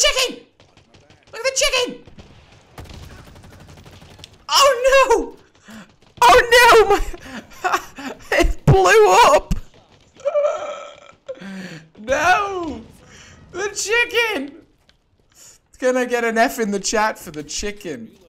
the chicken! Look at the chicken! Oh no! Oh no! My it blew up! No! The chicken! It's gonna get an F in the chat for the chicken.